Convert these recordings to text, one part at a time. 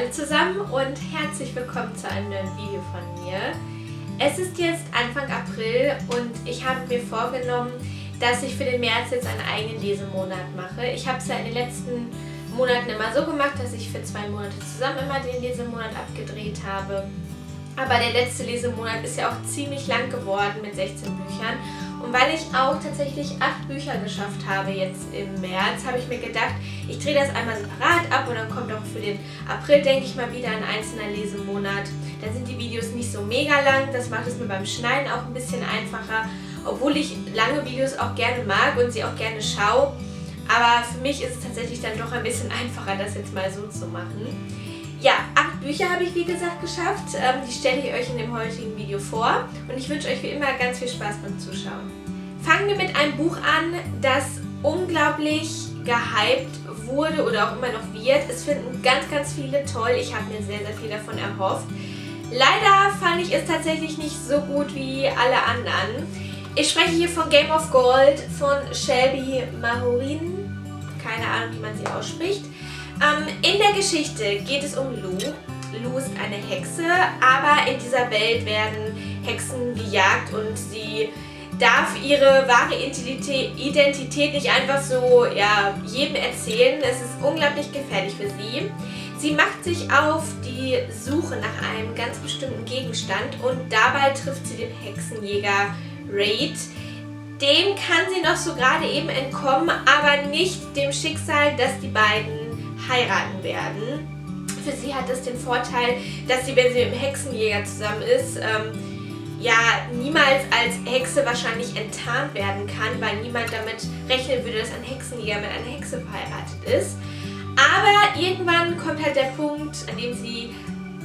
alle zusammen und herzlich willkommen zu einem neuen Video von mir. Es ist jetzt Anfang April und ich habe mir vorgenommen, dass ich für den März jetzt einen eigenen Lesemonat mache. Ich habe es ja in den letzten Monaten immer so gemacht, dass ich für zwei Monate zusammen immer den Lesemonat abgedreht habe. Aber der letzte Lesemonat ist ja auch ziemlich lang geworden mit 16 Büchern. Und weil ich auch tatsächlich acht Bücher geschafft habe jetzt im März, habe ich mir gedacht, ich drehe das einmal separat ab und dann kommt auch für den April, denke ich mal, wieder ein einzelner Lesemonat. Dann sind die Videos nicht so mega lang, das macht es mir beim Schneiden auch ein bisschen einfacher, obwohl ich lange Videos auch gerne mag und sie auch gerne schaue. Aber für mich ist es tatsächlich dann doch ein bisschen einfacher, das jetzt mal so zu machen. Ja, Bücher habe ich wie gesagt geschafft. Ähm, die stelle ich euch in dem heutigen Video vor. Und ich wünsche euch wie immer ganz viel Spaß beim Zuschauen. Fangen wir mit einem Buch an, das unglaublich gehypt wurde oder auch immer noch wird. Es finden ganz, ganz viele toll. Ich habe mir sehr, sehr viel davon erhofft. Leider fand ich es tatsächlich nicht so gut wie alle anderen. Ich spreche hier von Game of Gold von Shelby Mahorin. Keine Ahnung, wie man sie ausspricht. Ähm, in der Geschichte geht es um Lou. Lou ist eine Hexe, aber in dieser Welt werden Hexen gejagt und sie darf ihre wahre Identität nicht einfach so ja, jedem erzählen. Es ist unglaublich gefährlich für sie. Sie macht sich auf die Suche nach einem ganz bestimmten Gegenstand und dabei trifft sie den Hexenjäger Raid. Dem kann sie noch so gerade eben entkommen, aber nicht dem Schicksal, dass die beiden heiraten werden. Für sie hat es den Vorteil, dass sie, wenn sie mit dem Hexenjäger zusammen ist, ähm, ja niemals als Hexe wahrscheinlich enttarnt werden kann, weil niemand damit rechnen würde, dass ein Hexenjäger mit einer Hexe verheiratet ist. Aber irgendwann kommt halt der Punkt, an dem sie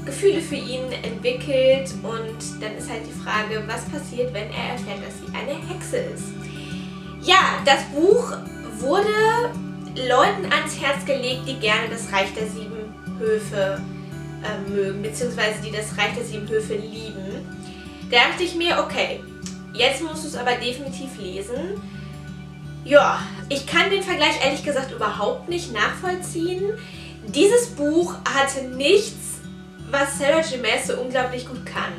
Gefühle für ihn entwickelt und dann ist halt die Frage, was passiert, wenn er erfährt, dass sie eine Hexe ist. Ja, das Buch wurde Leuten ans Herz gelegt, die gerne das Reich der Sieben Höfe äh, mögen, beziehungsweise die das Reich der Sieben Höfe lieben. Da dachte ich mir, okay, jetzt musst du es aber definitiv lesen. Ja, ich kann den Vergleich ehrlich gesagt überhaupt nicht nachvollziehen. Dieses Buch hatte nichts, was Sarah Jimenez so unglaublich gut kann.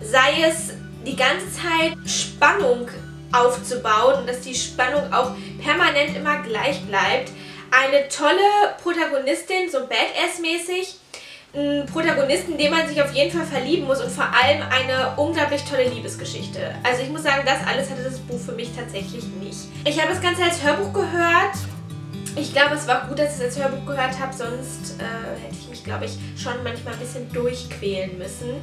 Sei es die ganze Zeit Spannung aufzubauen dass die Spannung auch permanent immer gleich bleibt. Eine tolle Protagonistin, so Badass-mäßig. Ein Protagonisten, den man sich auf jeden Fall verlieben muss und vor allem eine unglaublich tolle Liebesgeschichte. Also ich muss sagen, das alles hatte das Buch für mich tatsächlich nicht. Ich habe das Ganze als Hörbuch gehört ich glaube, es war gut, dass ich es als Hörbuch gehört habe, sonst äh, hätte ich mich, glaube ich, schon manchmal ein bisschen durchquälen müssen.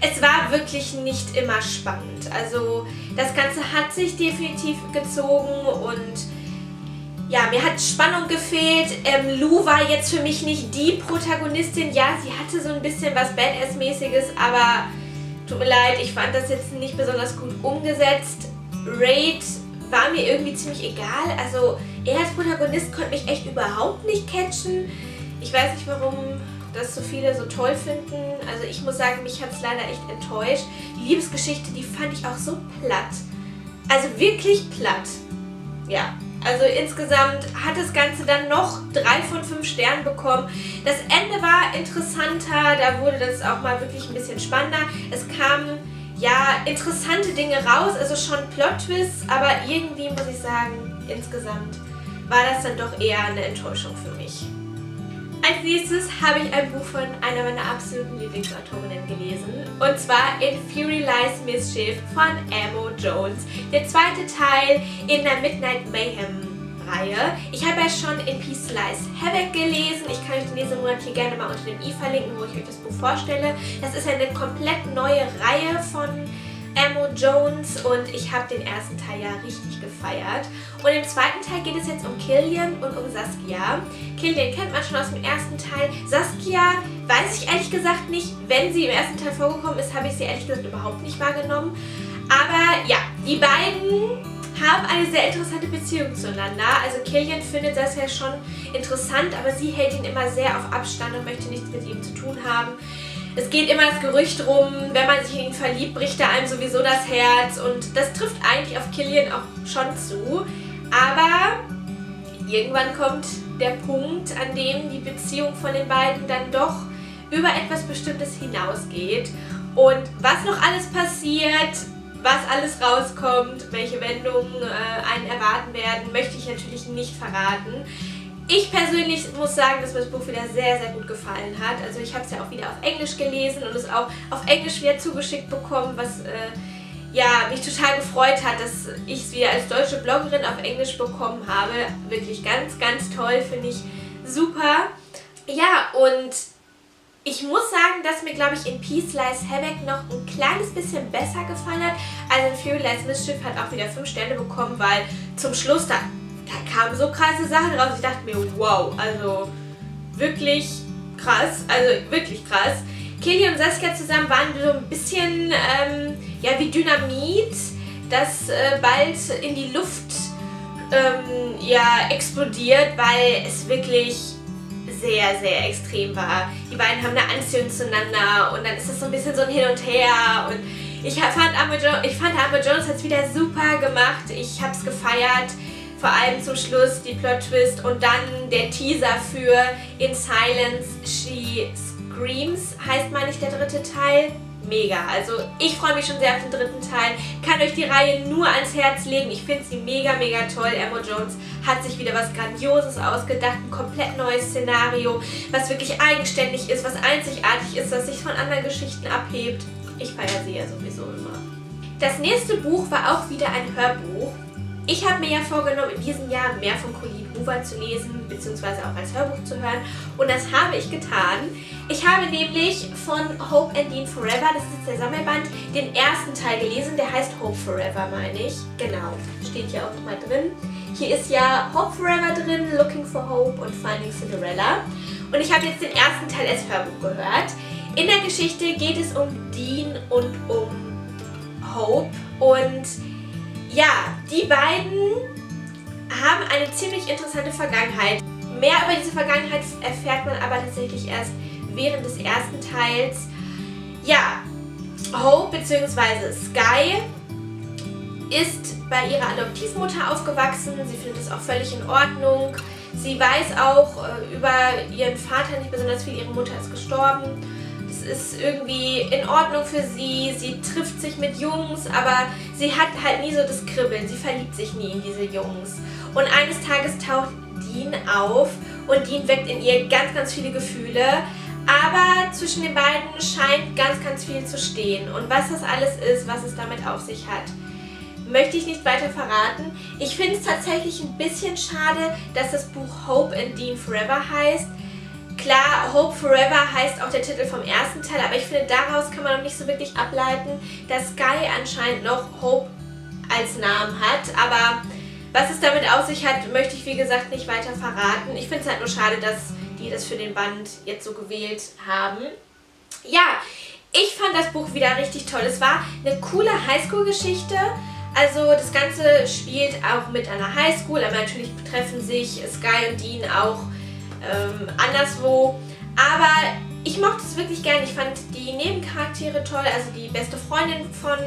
Es war wirklich nicht immer spannend. Also das Ganze hat sich definitiv gezogen und ja, mir hat Spannung gefehlt. Ähm, Lou war jetzt für mich nicht die Protagonistin. Ja, sie hatte so ein bisschen was Badass-mäßiges, aber tut mir leid, ich fand das jetzt nicht besonders gut umgesetzt. Raid war mir irgendwie ziemlich egal. Also er als Protagonist konnte mich echt überhaupt nicht catchen. Ich weiß nicht, warum das so viele so toll finden. Also ich muss sagen, mich hat es leider echt enttäuscht. Die Liebesgeschichte, die fand ich auch so platt. Also wirklich platt. Ja, also insgesamt hat das Ganze dann noch drei von fünf Sternen bekommen. Das Ende war interessanter, da wurde das auch mal wirklich ein bisschen spannender. Es kam ja, interessante Dinge raus, also schon Plot-Twists, aber irgendwie muss ich sagen, insgesamt war das dann doch eher eine Enttäuschung für mich. Als nächstes habe ich ein Buch von einer meiner absoluten Lieblingsautorinnen gelesen. Und zwar In Fury Lies Mischief von Amo Jones. Der zweite Teil in der Midnight Mayhem Reihe. Ich habe ja schon in Peace Slice Havoc gelesen. Ich kann euch den Lesemonat hier gerne mal unter dem i verlinken, wo ich euch das Buch vorstelle. Das ist eine komplett neue Reihe von Amo Jones und ich habe den ersten Teil ja richtig gefeiert. Und im zweiten Teil geht es jetzt um Killian und um Saskia. Killian kennt man schon aus dem ersten Teil. Saskia weiß ich ehrlich gesagt nicht. Wenn sie im ersten Teil vorgekommen ist, habe ich sie ehrlich gesagt überhaupt nicht wahrgenommen. Aber ja, die beiden haben eine sehr interessante Beziehung zueinander. Also Killian findet das ja schon interessant, aber sie hält ihn immer sehr auf Abstand und möchte nichts mit ihm zu tun haben. Es geht immer das Gerücht rum, wenn man sich in ihn verliebt, bricht er einem sowieso das Herz und das trifft eigentlich auf Killian auch schon zu. Aber irgendwann kommt der Punkt, an dem die Beziehung von den beiden dann doch über etwas Bestimmtes hinausgeht. Und was noch alles passiert, was alles rauskommt, welche Wendungen äh, einen erwarten werden, möchte ich natürlich nicht verraten. Ich persönlich muss sagen, dass mir das Buch wieder sehr, sehr gut gefallen hat. Also ich habe es ja auch wieder auf Englisch gelesen und es auch auf Englisch wieder zugeschickt bekommen, was äh, ja, mich total gefreut hat, dass ich es wieder als deutsche Bloggerin auf Englisch bekommen habe. Wirklich ganz, ganz toll, finde ich super. Ja, und ich muss sagen, dass mir, glaube ich, in Peace Lies Havoc noch ein kleines bisschen besser gefallen hat. Also in Fury Lies Mischief hat auch wieder 5 Sterne bekommen, weil zum Schluss, da da kamen so krasse Sachen raus. Ich dachte mir, wow, also wirklich krass, also wirklich krass. Kelly und Saskia zusammen waren so ein bisschen ähm, ja, wie Dynamit, das äh, bald in die Luft ähm, ja, explodiert, weil es wirklich sehr, sehr extrem war. Die beiden haben eine Anziehung zueinander und dann ist das so ein bisschen so ein Hin und Her und ich fand Amber Jones, ich fand Amber Jones hat es wieder super gemacht. Ich habe es gefeiert vor allem zum Schluss die Plot-Twist und dann der Teaser für In Silence She Screams, heißt meine ich der dritte Teil. Mega, also ich freue mich schon sehr auf den dritten Teil. Kann euch die Reihe nur ans Herz legen. Ich finde sie mega, mega toll. Emma Jones hat sich wieder was Grandioses ausgedacht. Ein komplett neues Szenario, was wirklich eigenständig ist, was einzigartig ist, was sich von anderen Geschichten abhebt. Ich feiere sie ja sowieso immer. Das nächste Buch war auch wieder ein Hörbuch. Ich habe mir ja vorgenommen, in diesem Jahr mehr von Colleen Hoover zu lesen, beziehungsweise auch als Hörbuch zu hören. Und das habe ich getan. Ich habe nämlich von Hope and Dean Forever, das ist der Sammelband, den ersten Teil gelesen. Der heißt Hope Forever, meine ich. Genau, steht hier auch nochmal drin. Hier ist ja Hope Forever drin, Looking for Hope und Finding Cinderella. Und ich habe jetzt den ersten Teil als Hörbuch gehört. In der Geschichte geht es um Dean und um Hope. Und ja, die beiden haben eine ziemlich interessante Vergangenheit. Mehr über diese Vergangenheit erfährt man aber tatsächlich erst während des ersten Teils. Ja, Hope bzw. Sky ist bei ihrer Adoptivmutter aufgewachsen. Sie findet es auch völlig in Ordnung. Sie weiß auch äh, über ihren Vater nicht besonders viel. Ihre Mutter ist gestorben ist irgendwie in Ordnung für sie. Sie trifft sich mit Jungs, aber sie hat halt nie so das Kribbeln. Sie verliebt sich nie in diese Jungs. Und eines Tages taucht Dean auf und Dean weckt in ihr ganz, ganz viele Gefühle. Aber zwischen den beiden scheint ganz, ganz viel zu stehen. Und was das alles ist, was es damit auf sich hat, möchte ich nicht weiter verraten. Ich finde es tatsächlich ein bisschen schade, dass das Buch Hope and Dean Forever heißt. Klar, Hope Forever heißt auch der Titel vom ersten Teil, aber ich finde, daraus kann man noch nicht so wirklich ableiten, dass Sky anscheinend noch Hope als Namen hat. Aber was es damit auf sich hat, möchte ich wie gesagt nicht weiter verraten. Ich finde es halt nur schade, dass die das für den Band jetzt so gewählt haben. Ja, ich fand das Buch wieder richtig toll. Es war eine coole Highschool-Geschichte. Also das Ganze spielt auch mit einer Highschool, aber natürlich treffen sich Sky und Dean auch ähm, anderswo. Aber ich mochte es wirklich gern. Ich fand die Nebencharaktere toll. Also die beste Freundin von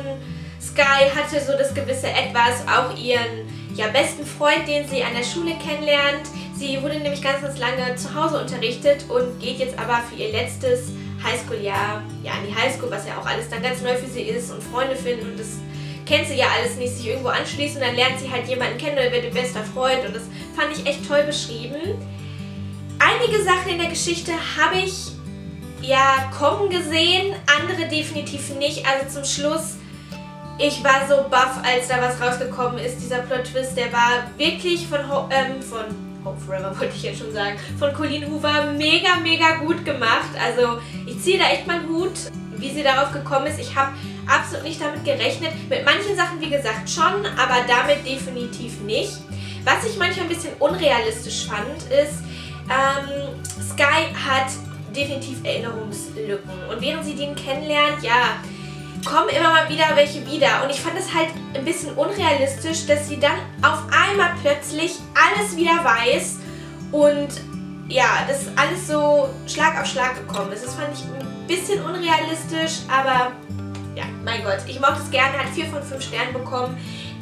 Sky hatte so das gewisse Etwas. Auch ihren ja, besten Freund, den sie an der Schule kennenlernt. Sie wurde nämlich ganz, ganz lange zu Hause unterrichtet und geht jetzt aber für ihr letztes Highschool-Jahr ja, an die Highschool, was ja auch alles dann ganz neu für sie ist und Freunde finden und das kennt sie ja alles nicht, sich irgendwo anschließen und dann lernt sie halt jemanden kennen oder wird ihr bester Freund und das fand ich echt toll beschrieben. Einige Sachen in der Geschichte habe ich ja kommen gesehen, andere definitiv nicht. Also zum Schluss, ich war so baff, als da was rausgekommen ist. Dieser Plot-Twist, der war wirklich von, Ho ähm, von Hope Forever wollte ich jetzt schon sagen, von Colleen Hoover mega, mega gut gemacht. Also ich ziehe da echt meinen Hut, wie sie darauf gekommen ist. Ich habe absolut nicht damit gerechnet. Mit manchen Sachen, wie gesagt, schon, aber damit definitiv nicht. Was ich manchmal ein bisschen unrealistisch fand, ist, ähm, Sky hat definitiv Erinnerungslücken. Und während sie den kennenlernt, ja, kommen immer mal wieder welche wieder. Und ich fand es halt ein bisschen unrealistisch, dass sie dann auf einmal plötzlich alles wieder weiß und ja, das alles so Schlag auf Schlag gekommen ist. Das fand ich ein bisschen unrealistisch, aber ja, mein Gott, ich mochte es gerne, hat 4 von 5 Sternen bekommen.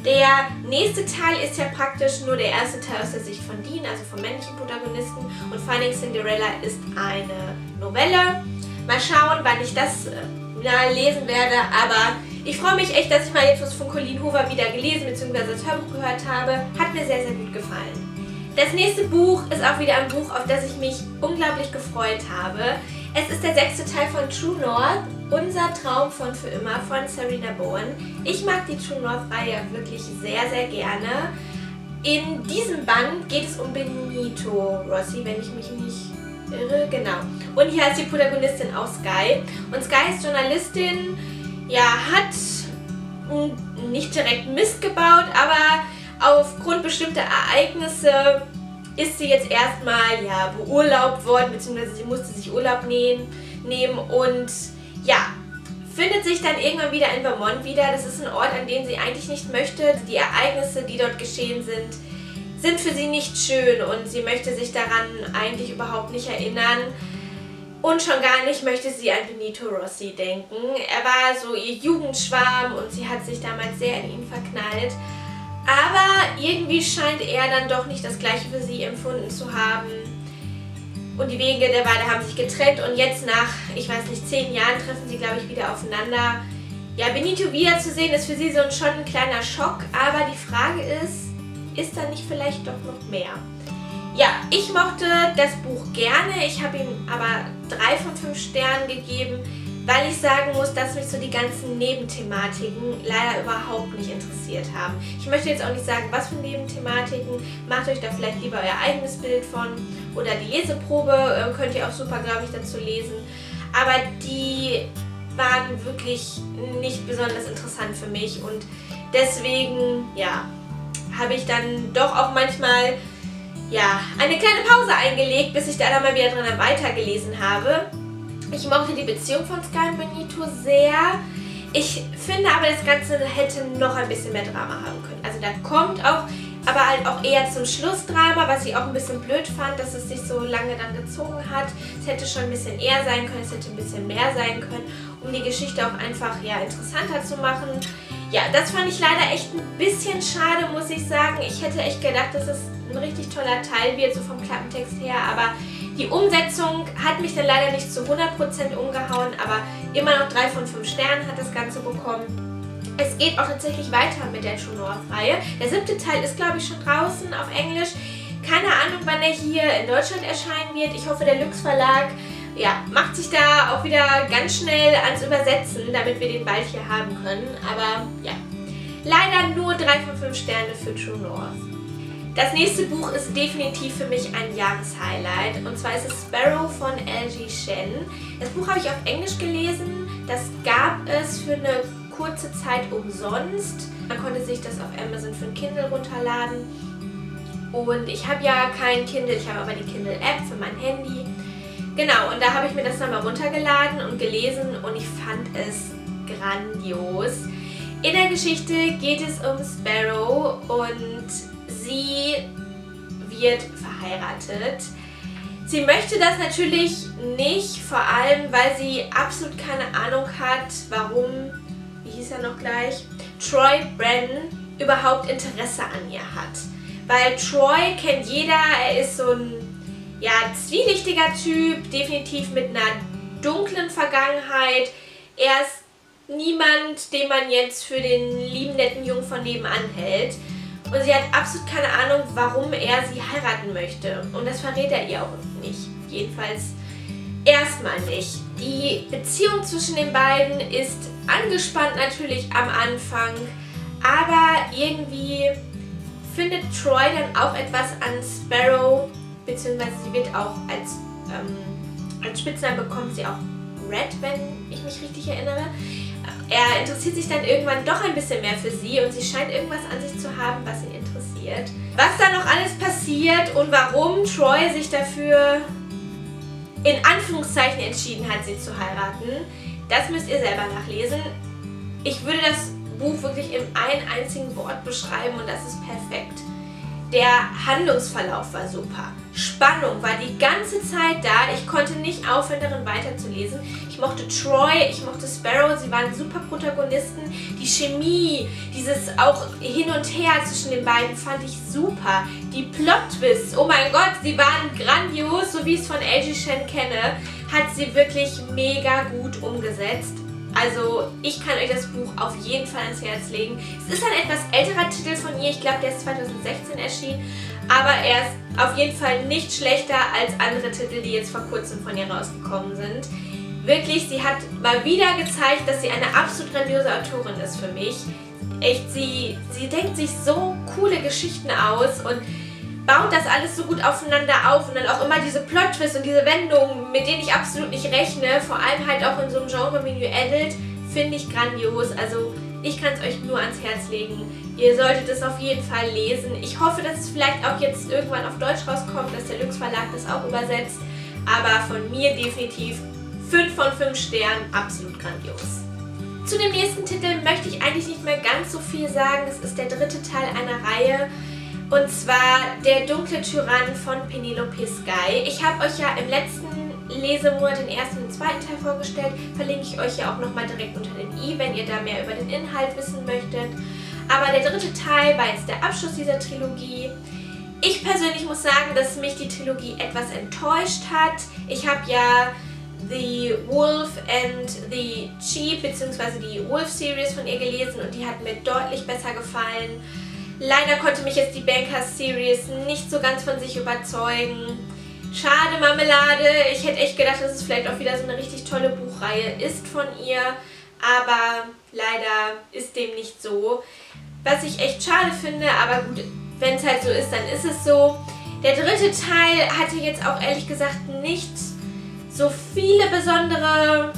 Der nächste Teil ist ja praktisch nur der erste Teil aus der Sicht von Dean, also vom männlichen Protagonisten. Und Finding Cinderella ist eine Novelle. Mal schauen, wann ich das äh, lesen werde, aber ich freue mich echt, dass ich mal etwas von Colleen Hoover wieder gelesen bzw. das Hörbuch gehört habe. Hat mir sehr, sehr gut gefallen. Das nächste Buch ist auch wieder ein Buch, auf das ich mich unglaublich gefreut habe. Es ist der sechste Teil von True North, unser Traum von für immer von Serena Bowen. Ich mag die True North-Reihe wirklich sehr, sehr gerne. In diesem Band geht es um Benito Rossi, wenn ich mich nicht irre. Genau. Und hier ist die Protagonistin auch Sky. Und Sky ist Journalistin, ja, hat nicht direkt Mist gebaut, aber aufgrund bestimmter Ereignisse ist sie jetzt erstmal ja, beurlaubt worden, beziehungsweise sie musste sich Urlaub nehmen, nehmen und ja, findet sich dann irgendwann wieder in Vermont wieder. Das ist ein Ort, an den sie eigentlich nicht möchte. Die Ereignisse, die dort geschehen sind, sind für sie nicht schön und sie möchte sich daran eigentlich überhaupt nicht erinnern. Und schon gar nicht möchte sie an Benito Rossi denken. Er war so ihr Jugendschwarm und sie hat sich damals sehr in ihn verknallt. Aber irgendwie scheint er dann doch nicht das Gleiche für sie empfunden zu haben. Und die Wege der beiden haben sich getrennt und jetzt nach, ich weiß nicht, zehn Jahren treffen sie, glaube ich, wieder aufeinander. Ja, Benito wiederzusehen ist für sie so schon ein kleiner Schock, aber die Frage ist, ist da nicht vielleicht doch noch mehr? Ja, ich mochte das Buch gerne, ich habe ihm aber drei von fünf Sternen gegeben weil ich sagen muss, dass mich so die ganzen Nebenthematiken leider überhaupt nicht interessiert haben. Ich möchte jetzt auch nicht sagen, was für Nebenthematiken. Macht euch da vielleicht lieber euer eigenes Bild von. Oder die Leseprobe äh, könnt ihr auch super, glaube ich, dazu lesen. Aber die waren wirklich nicht besonders interessant für mich und deswegen, ja, habe ich dann doch auch manchmal ja, eine kleine Pause eingelegt, bis ich da dann mal wieder dran weitergelesen habe. Ich mochte die Beziehung von Sky und Benito sehr. Ich finde aber, das Ganze hätte noch ein bisschen mehr Drama haben können. Also da kommt auch, aber halt auch eher zum Schluss Drama, was ich auch ein bisschen blöd fand, dass es sich so lange dann gezogen hat. Es hätte schon ein bisschen eher sein können, es hätte ein bisschen mehr sein können, um die Geschichte auch einfach ja, interessanter zu machen. Ja, das fand ich leider echt ein bisschen schade, muss ich sagen. Ich hätte echt gedacht, dass es ein richtig toller Teil wird, so vom Klappentext her, aber die Umsetzung hat mich dann leider nicht zu 100% umgehauen, aber immer noch 3 von 5 Sternen hat das Ganze bekommen. Es geht auch tatsächlich weiter mit der True North-Reihe. Der siebte Teil ist, glaube ich, schon draußen auf Englisch. Keine Ahnung, wann er hier in Deutschland erscheinen wird. Ich hoffe, der Lux Verlag ja, macht sich da auch wieder ganz schnell ans Übersetzen, damit wir den bald hier haben können. Aber ja, leider nur 3 von 5 Sterne für True North. Das nächste Buch ist definitiv für mich ein Jahreshighlight und zwar ist es Sparrow von L.G. Shen. Das Buch habe ich auf Englisch gelesen. Das gab es für eine kurze Zeit umsonst. Man konnte sich das auf Amazon für ein Kindle runterladen. Und ich habe ja kein Kindle, ich habe aber die Kindle-App für mein Handy. Genau, und da habe ich mir das dann mal runtergeladen und gelesen und ich fand es grandios. In der Geschichte geht es um Sparrow und sie wird verheiratet. Sie möchte das natürlich nicht, vor allem weil sie absolut keine Ahnung hat, warum, hieß er noch gleich, Troy Brennan überhaupt Interesse an ihr hat. Weil Troy kennt jeder, er ist so ein ja, zwielichtiger Typ, definitiv mit einer dunklen Vergangenheit. Er ist niemand, den man jetzt für den lieben netten Jungen von nebenan hält. Und sie hat absolut keine Ahnung, warum er sie heiraten möchte. Und das verrät er ihr auch nicht. Jedenfalls erstmal nicht. Die Beziehung zwischen den beiden ist angespannt natürlich am Anfang. Aber irgendwie findet Troy dann auch etwas an Sparrow. Beziehungsweise sie wird auch als, ähm, als Spitznamen bekommt sie auch Red, wenn ich mich richtig erinnere er interessiert sich dann irgendwann doch ein bisschen mehr für sie und sie scheint irgendwas an sich zu haben, was ihn interessiert. Was da noch alles passiert und warum Troy sich dafür in Anführungszeichen entschieden hat, sie zu heiraten, das müsst ihr selber nachlesen. Ich würde das Buch wirklich in einem einzigen Wort beschreiben und das ist perfekt. Der Handlungsverlauf war super. Spannung war die ganze Zeit da. Ich konnte nicht aufhören, darin weiterzulesen. Ich mochte Troy, ich mochte Sparrow. Sie waren super Protagonisten. Die Chemie, dieses auch hin und her zwischen den beiden fand ich super. Die Plot-Twists, oh mein Gott, sie waren grandios, so wie ich es von L.G. Shen kenne. hat sie wirklich mega gut umgesetzt. Also ich kann euch das Buch auf jeden Fall ans Herz legen. Es ist ein etwas älterer Titel von ihr. Ich glaube, der ist 2016 erschienen. Aber er ist auf jeden Fall nicht schlechter als andere Titel, die jetzt vor kurzem von ihr rausgekommen sind. Wirklich, sie hat mal wieder gezeigt, dass sie eine absolut grandiose Autorin ist für mich. Echt, sie, sie denkt sich so coole Geschichten aus und baut das alles so gut aufeinander auf und dann auch immer diese Plot-Twists und diese Wendungen, mit denen ich absolut nicht rechne, vor allem halt auch in so einem Genre wie New Adult, finde ich grandios. Also ich kann es euch nur ans Herz legen. Ihr solltet es auf jeden Fall lesen. Ich hoffe, dass es vielleicht auch jetzt irgendwann auf Deutsch rauskommt, dass der Lux Verlag das auch übersetzt. Aber von mir definitiv 5 von 5 Sternen, absolut grandios. Zu dem nächsten Titel möchte ich eigentlich nicht mehr ganz so viel sagen. Es ist der dritte Teil einer Reihe. Und zwar Der dunkle Tyrann von Penelope Sky. Ich habe euch ja im letzten Lesemonat den ersten und zweiten Teil vorgestellt. Verlinke ich euch ja auch nochmal direkt unter dem i, wenn ihr da mehr über den Inhalt wissen möchtet. Aber der dritte Teil war jetzt der Abschluss dieser Trilogie. Ich persönlich muss sagen, dass mich die Trilogie etwas enttäuscht hat. Ich habe ja The Wolf and the Sheep bzw. die Wolf Series von ihr gelesen und die hat mir deutlich besser gefallen. Leider konnte mich jetzt die Bankers Series nicht so ganz von sich überzeugen. Schade, Marmelade. Ich hätte echt gedacht, dass es vielleicht auch wieder so eine richtig tolle Buchreihe ist von ihr. Aber leider ist dem nicht so. Was ich echt schade finde, aber gut, wenn es halt so ist, dann ist es so. Der dritte Teil hatte jetzt auch ehrlich gesagt nicht so viele besondere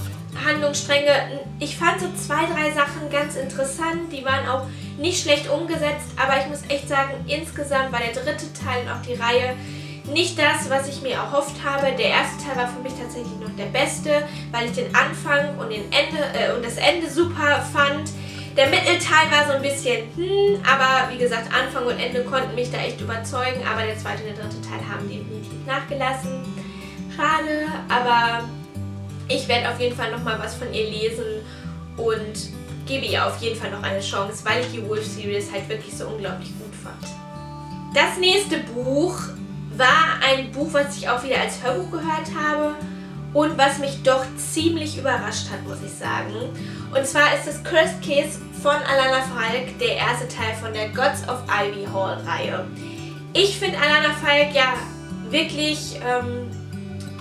Handlungsstränge. Ich fand so zwei, drei Sachen ganz interessant. Die waren auch nicht schlecht umgesetzt, aber ich muss echt sagen, insgesamt war der dritte Teil und auch die Reihe nicht das, was ich mir erhofft habe. Der erste Teil war für mich tatsächlich noch der beste, weil ich den Anfang und, den Ende, äh, und das Ende super fand. Der Mittelteil war so ein bisschen, hm, aber wie gesagt, Anfang und Ende konnten mich da echt überzeugen, aber der zweite und der dritte Teil haben definitiv nachgelassen. Schade, aber ich werde auf jeden Fall nochmal was von ihr lesen und gebe ihr auf jeden Fall noch eine Chance, weil ich die Wolf Series halt wirklich so unglaublich gut fand. Das nächste Buch war ein Buch, was ich auch wieder als Hörbuch gehört habe und was mich doch ziemlich überrascht hat, muss ich sagen. Und zwar ist es Cursed Kiss von Alana Falk, der erste Teil von der Gods of Ivy Hall Reihe. Ich finde Alana Falk ja wirklich ähm,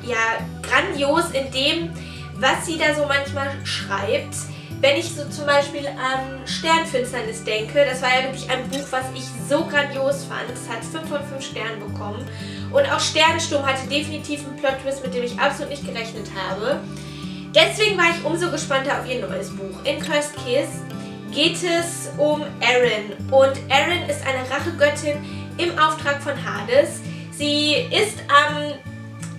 ja, grandios in dem, was sie da so manchmal schreibt. Wenn ich so zum Beispiel an Sternfinsternis denke, das war ja wirklich ein Buch, was ich so grandios fand. Es hat 5 von 5 Sternen bekommen. Und auch Sternensturm hatte definitiv einen Plot-Twist, mit dem ich absolut nicht gerechnet habe. Deswegen war ich umso gespannter auf ihr neues Buch. In Cursed Kiss geht es um Erin. Und Erin ist eine Rachegöttin im Auftrag von Hades. Sie ist am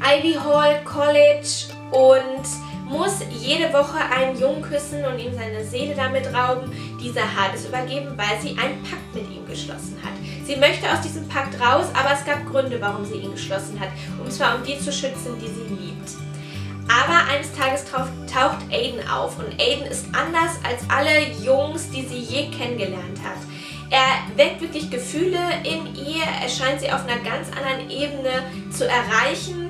Ivy Hall College und muss jede Woche einen Jungen küssen und ihm seine Seele damit rauben, dieser Hades übergeben, weil sie einen Pakt mit ihm geschlossen hat. Sie möchte aus diesem Pakt raus, aber es gab Gründe, warum sie ihn geschlossen hat. Und zwar um die zu schützen, die sie liebt. Aber eines Tages taucht Aiden auf und Aiden ist anders als alle Jungs, die sie je kennengelernt hat. Er weckt wirklich Gefühle in ihr, er scheint sie auf einer ganz anderen Ebene zu erreichen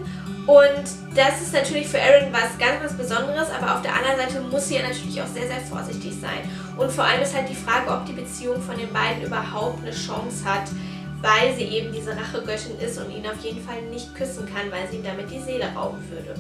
und das ist natürlich für Erin was ganz was Besonderes, aber auf der anderen Seite muss sie ja natürlich auch sehr, sehr vorsichtig sein. Und vor allem ist halt die Frage, ob die Beziehung von den beiden überhaupt eine Chance hat, weil sie eben diese Rachegöttin ist und ihn auf jeden Fall nicht küssen kann, weil sie ihm damit die Seele rauben würde.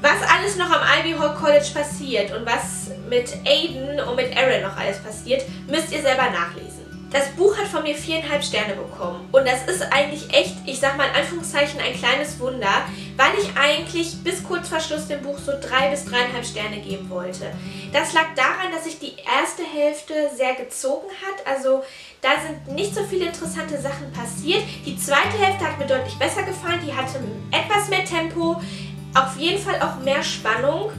Was alles noch am Ivy Hall College passiert und was mit Aiden und mit Erin noch alles passiert, müsst ihr selber nachlesen. Das Buch hat von mir viereinhalb Sterne bekommen. Und das ist eigentlich echt, ich sag mal in Anführungszeichen, ein kleines Wunder, weil ich eigentlich bis kurz vor Schluss dem Buch so drei bis dreieinhalb Sterne geben wollte. Das lag daran, dass sich die erste Hälfte sehr gezogen hat. Also da sind nicht so viele interessante Sachen passiert. Die zweite Hälfte hat mir deutlich besser gefallen. Die hatte etwas mehr Tempo, auf jeden Fall auch mehr Spannung.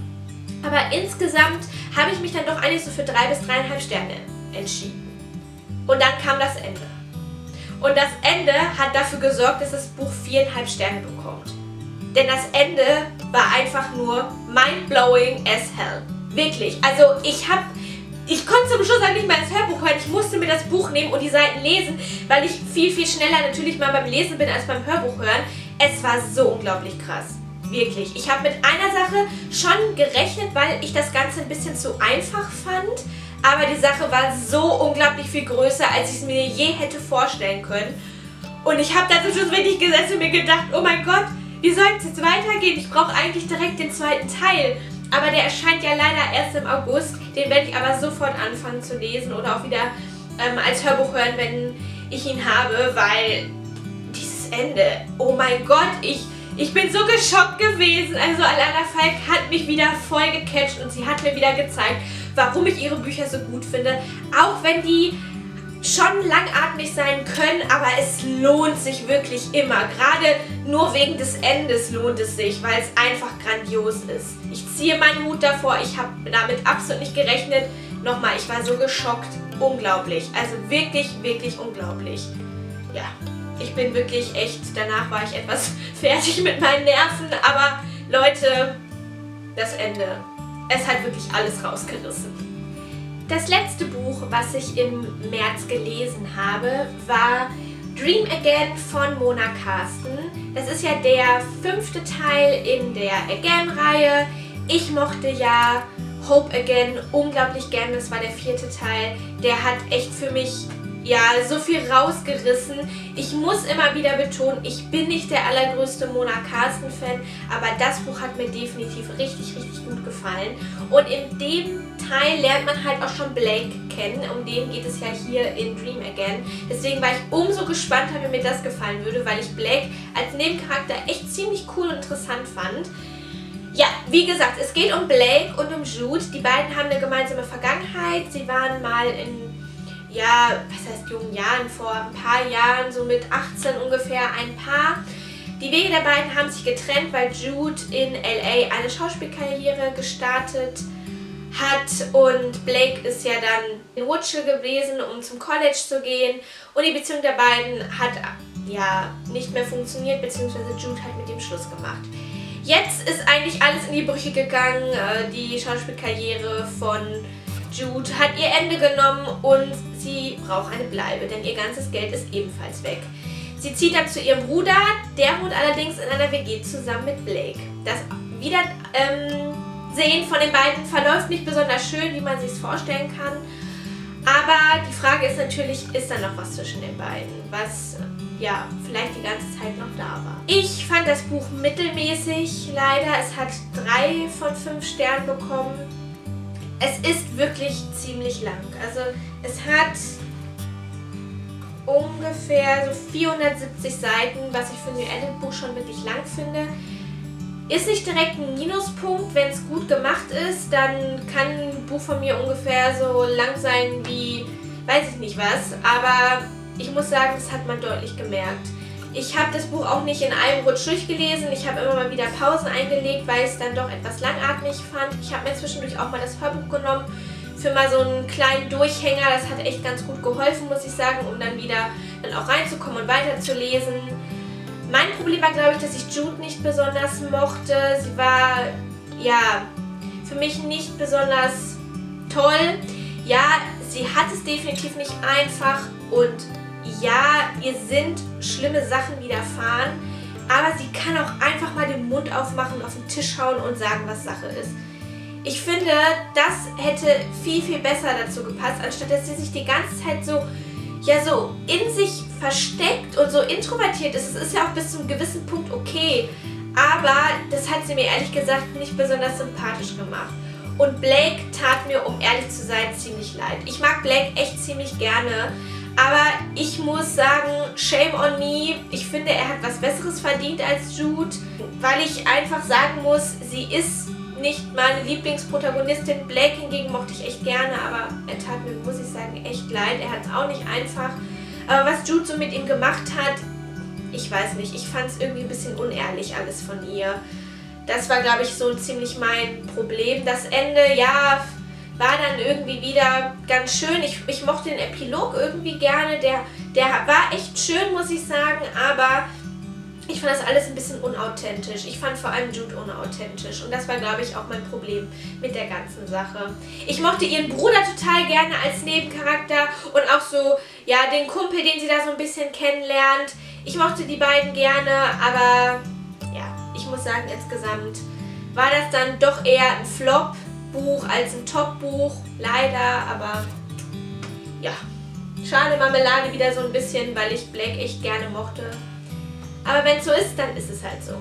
Aber insgesamt habe ich mich dann doch eigentlich so für drei bis dreieinhalb Sterne entschieden. Und dann kam das Ende. Und das Ende hat dafür gesorgt, dass das Buch viereinhalb Sterne bekommt. Denn das Ende war einfach nur mind-blowing as hell. Wirklich. Also ich habe ich konnte zum Schluss halt nicht mehr das Hörbuch hören. Ich musste mir das Buch nehmen und die Seiten lesen, weil ich viel, viel schneller natürlich mal beim Lesen bin als beim Hörbuch hören. Es war so unglaublich krass. Wirklich. Ich habe mit einer Sache schon gerechnet, weil ich das Ganze ein bisschen zu einfach fand. Aber die Sache war so unglaublich viel größer, als ich es mir je hätte vorstellen können. Und ich habe da zum Schluss wirklich gesessen und mir gedacht, oh mein Gott, wie soll es jetzt weitergehen? Ich brauche eigentlich direkt den zweiten Teil. Aber der erscheint ja leider erst im August. Den werde ich aber sofort anfangen zu lesen oder auch wieder ähm, als Hörbuch hören, wenn ich ihn habe, weil dieses Ende, oh mein Gott, ich, ich bin so geschockt gewesen. Also Alana Falk hat mich wieder voll gecatcht und sie hat mir wieder gezeigt, warum ich ihre Bücher so gut finde. Auch wenn die schon langatmig sein können, aber es lohnt sich wirklich immer. Gerade nur wegen des Endes lohnt es sich, weil es einfach grandios ist. Ich ziehe meinen Hut davor, ich habe damit absolut nicht gerechnet. Nochmal, ich war so geschockt. Unglaublich. Also wirklich, wirklich unglaublich. Ja, ich bin wirklich echt, danach war ich etwas fertig mit meinen Nerven, aber Leute, das Ende. Es hat wirklich alles rausgerissen. Das letzte Buch, was ich im März gelesen habe, war Dream Again von Mona Carsten. Das ist ja der fünfte Teil in der Again-Reihe. Ich mochte ja Hope Again unglaublich gern, das war der vierte Teil. Der hat echt für mich ja, so viel rausgerissen. Ich muss immer wieder betonen, ich bin nicht der allergrößte Mona Carsten-Fan, aber das Buch hat mir definitiv richtig, richtig gut gefallen. Und in dem Teil lernt man halt auch schon Blake kennen, um den geht es ja hier in Dream Again. Deswegen war ich umso gespannter, wie mir das gefallen würde, weil ich Blake als Nebencharakter echt ziemlich cool und interessant fand. Ja, wie gesagt, es geht um Blake und um Jude. Die beiden haben eine gemeinsame Vergangenheit. Sie waren mal in ja, was heißt jungen Jahren, vor ein paar Jahren, so mit 18 ungefähr, ein Paar. Die Wege der beiden haben sich getrennt, weil Jude in LA eine Schauspielkarriere gestartet hat und Blake ist ja dann in Woodchill gewesen, um zum College zu gehen und die Beziehung der beiden hat ja nicht mehr funktioniert, beziehungsweise Jude hat mit dem Schluss gemacht. Jetzt ist eigentlich alles in die Brüche gegangen, äh, die Schauspielkarriere von Jude hat ihr Ende genommen und sie braucht eine Bleibe, denn ihr ganzes Geld ist ebenfalls weg. Sie zieht dann zu ihrem Bruder, der wohnt allerdings in einer WG zusammen mit Blake. Das Wiedersehen ähm, von den beiden verläuft nicht besonders schön, wie man sich vorstellen kann. Aber die Frage ist natürlich, ist da noch was zwischen den beiden, was ja vielleicht die ganze Zeit noch da war. Ich fand das Buch mittelmäßig, leider. Es hat drei von fünf Sternen bekommen. Es ist wirklich ziemlich lang. Also es hat ungefähr so 470 Seiten, was ich für ein New Adult Buch schon wirklich lang finde. Ist nicht direkt ein Minuspunkt, wenn es gut gemacht ist, dann kann ein Buch von mir ungefähr so lang sein wie, weiß ich nicht was, aber ich muss sagen, das hat man deutlich gemerkt. Ich habe das Buch auch nicht in einem Rutsch durchgelesen. Ich habe immer mal wieder Pausen eingelegt, weil ich es dann doch etwas langatmig fand. Ich habe mir zwischendurch auch mal das Hörbuch genommen für mal so einen kleinen Durchhänger. Das hat echt ganz gut geholfen, muss ich sagen, um dann wieder dann auch reinzukommen und weiterzulesen. Mein Problem war, glaube ich, dass ich Jude nicht besonders mochte. Sie war, ja, für mich nicht besonders toll. Ja, sie hat es definitiv nicht einfach und ja, ihr sind schlimme Sachen widerfahren, aber sie kann auch einfach mal den Mund aufmachen, auf den Tisch hauen und sagen, was Sache ist. Ich finde, das hätte viel, viel besser dazu gepasst, anstatt dass sie sich die ganze Zeit so, ja, so in sich versteckt und so introvertiert ist. Es ist ja auch bis zu einem gewissen Punkt okay, aber das hat sie mir ehrlich gesagt nicht besonders sympathisch gemacht. Und Blake tat mir, um ehrlich zu sein, ziemlich leid. Ich mag Blake echt ziemlich gerne, aber ich muss sagen, shame on me. Ich finde, er hat was Besseres verdient als Jude, weil ich einfach sagen muss, sie ist nicht meine Lieblingsprotagonistin. Blake hingegen mochte ich echt gerne, aber er tat mir, muss ich sagen, echt leid. Er hat es auch nicht einfach. Aber was Jude so mit ihm gemacht hat, ich weiß nicht. Ich fand es irgendwie ein bisschen unehrlich alles von ihr. Das war, glaube ich, so ziemlich mein Problem. Das Ende, ja, war dann irgendwie wieder ganz schön. Ich, ich mochte den Epilog irgendwie gerne. Der, der war echt schön, muss ich sagen, aber ich fand das alles ein bisschen unauthentisch. Ich fand vor allem Jude unauthentisch. Und das war, glaube ich, auch mein Problem mit der ganzen Sache. Ich mochte ihren Bruder total gerne als Nebencharakter und auch so, ja, den Kumpel, den sie da so ein bisschen kennenlernt. Ich mochte die beiden gerne, aber ja, ich muss sagen, insgesamt war das dann doch eher ein Flop-Buch als ein Top-Buch. Leider, aber ja, schade Marmelade wieder so ein bisschen, weil ich Black echt gerne mochte. Aber wenn es so ist, dann ist es halt so.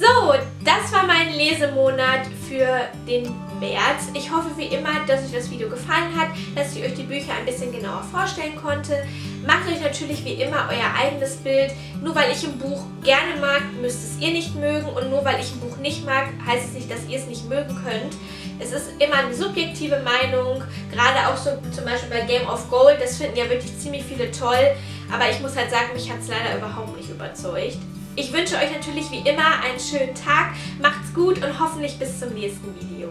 So, das war mein Lesemonat für den März. Ich hoffe wie immer, dass euch das Video gefallen hat, dass ich euch die Bücher ein bisschen genauer vorstellen konnte. Macht euch natürlich wie immer euer eigenes Bild. Nur weil ich ein Buch gerne mag, müsst es ihr nicht mögen. Und nur weil ich ein Buch nicht mag, heißt es nicht, dass ihr es nicht mögen könnt. Es ist immer eine subjektive Meinung, gerade auch so zum Beispiel bei Game of Gold, das finden ja wirklich ziemlich viele toll, aber ich muss halt sagen, mich hat es leider überhaupt nicht überzeugt. Ich wünsche euch natürlich wie immer einen schönen Tag, macht's gut und hoffentlich bis zum nächsten Video.